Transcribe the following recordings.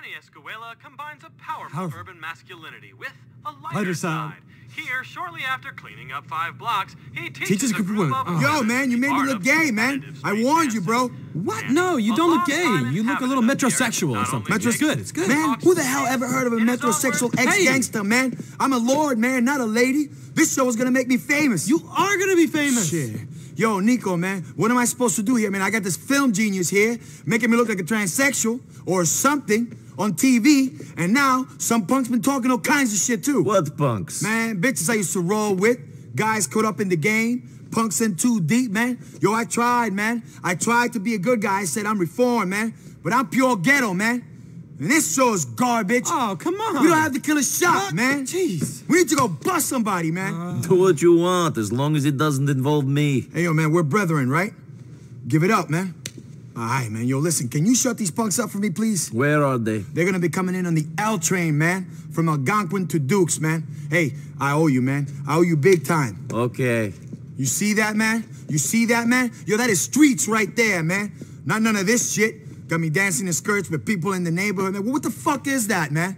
Manny Escuela combines a powerful urban masculinity with a lighter, Lighter side. Here, shortly after cleaning up five blocks, he teaches, Teaches a group of group women. of women Yo, man, you made me look gay, man. I warned you, bro. What? No, you don't look gay. You look a little inhabitant of the area, metrosexual or something. It's good. It's good. Man, who the hell ever heard of a In his own metrosexual words- ex Hey. gangster, man? I'm a lord, man, not a lady. This show is gonna make me famous. You are gonna be famous. Shit. Yo, Nico, man, what am I supposed to do here, man? I got this film genius here making me look like a transsexual or something on TV, and now some punk's been talking all kinds of shit too. What punks? Man, bitches I used to roll with, guys caught up in the game, punks in too deep, man. Yo, I tried, man. I tried to be a good guy. I said I'm reformed, man, but I'm pure ghetto, man. And this show is garbage. Oh, come on. We don't have to kill a shot, What? man. Jeez. We need to go bust somebody, man. Uh. Do what you want, as long as it doesn't involve me. Hey, yo, man, we're brethren, right? Give it up, man. All right, man. Yo, listen, can you shut these punks up for me, please? Where are they? They're gonna be coming in on the L train, man. From Algonquin to Dukes, man. Hey, I owe you, man. I owe you big time. Okay. You see that, man? You see that, man? Yo, that is streets right there, man. Not none of this shit. Got me dancing in skirts with people in the neighborhood. Man, what the fuck is that, man?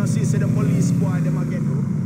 you know, see, the police boy, them again, bro.